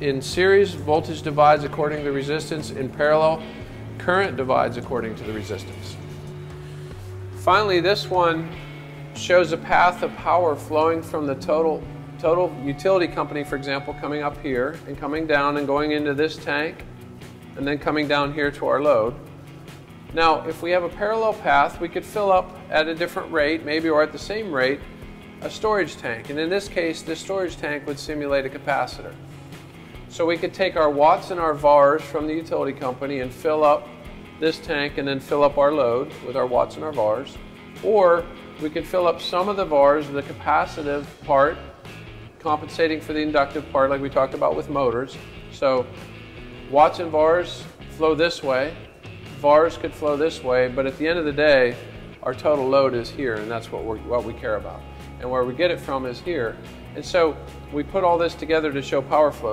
In series, voltage divides according to the resistance. In parallel, current divides according to the resistance. Finally, this one shows a path of power flowing from the total, total utility company, for example, coming up here and coming down and going into this tank and then coming down here to our load. Now, if we have a parallel path, we could fill up at a different rate, maybe or at the same rate, a storage tank. And in this case, this storage tank would simulate a capacitor. So we could take our watts and our VARs from the utility company and fill up this tank and then fill up our load with our watts and our VARs. Or we could fill up some of the VARs, the capacitive part, compensating for the inductive part like we talked about with motors. So watts and VARs flow this way, VARs could flow this way, but at the end of the day, our total load is here, and that's what, we what we care about. And where we get it from is here. And so we put all this together to show power flow.